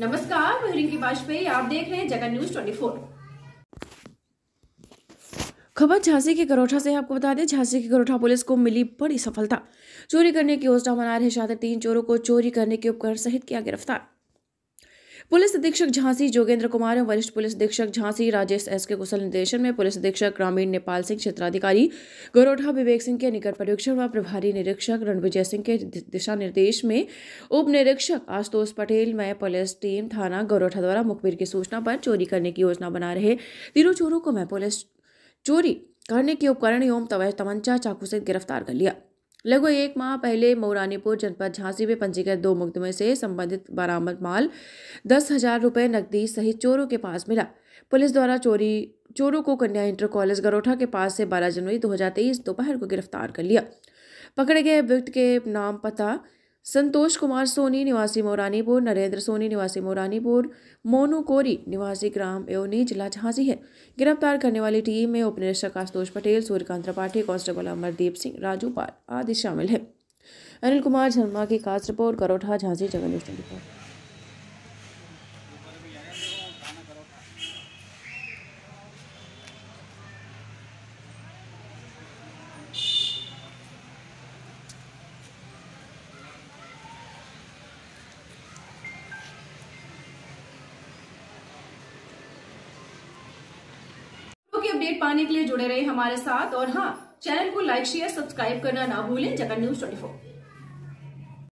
नमस्कार, मैं रिंकी वाजपेयी, आप देख रहे हैं जगह न्यूज़ 24 खबर झांसी के करोठा से आपको बता दें, झांसी के करोठा पुलिस को मिली बड़ी सफलता। चोरी करने की योजना बना रहे शातिर तीन चोरों को चोरी करने के उपकरण सहित किया गिरफ़्तार। पुलिस अधीक्षक झांसी जोगेंद्र कुमार एवं वरिष्ठ पुलिस अधीक्षक झांसी राजेश एस के कुशल निर्देशन में पुलिस अधीक्षक ग्रामीण नेपाल सिंह क्षेत्राधिकारी गरोठा विवेक सिंह के निकट परीक्षण व प्रभारी निरीक्षक रणविजय सिंह के दिशा निर्देश में उप निरीक्षक आशुतोष पटेल, में पुलिस टीम, थाना गरोठा द्वारा मुखबिर की सूचना पर चोरी करने की योजना बना रहे तीनों चोरों को मैं पुलिस चोरी करने के उपकरण एवं तमंचा चाकू से गिरफ़्तार कर लिया। लगभग एक माह पहले मौरानीपुर जनपद झांसी में पंजीकृत दो मुकदमे से संबंधित बरामद माल दस हज़ार रुपये नकदी सहित चोरों के पास मिला। पुलिस द्वारा चोरी, चोरों को कन्या इंटर कॉलेज गरोठा के पास से 12 जनवरी 2023 दोपहर को गिरफ़्तार कर लिया। पकड़े गए अभियुक्त के नाम पता संतोष कुमार सोनी, निवासी मोरानीपुर, नरेंद्र सोनी, निवासी मोरानीपुर, मोनू कोरी, निवासी ग्राम एवनी, जिला झांसी है। गिरफ़्तार करने वाली टीम में उप निरीक्षक आशुतोष पटेल, सूर्यकांत त्रिपाठी, कांस्टेबल अमरदीप सिंह, राजू पाल आदि शामिल है। अनिल कुमार शर्मा की खास report, Karotha, Jhansi Jagan news update पाने के लिए जुड़े रहे हमारे साथ। और हाँ चैनल को लाइक, शेयर, सब्सक्राइब करना ना भूलें। जगह न्यूज़ 24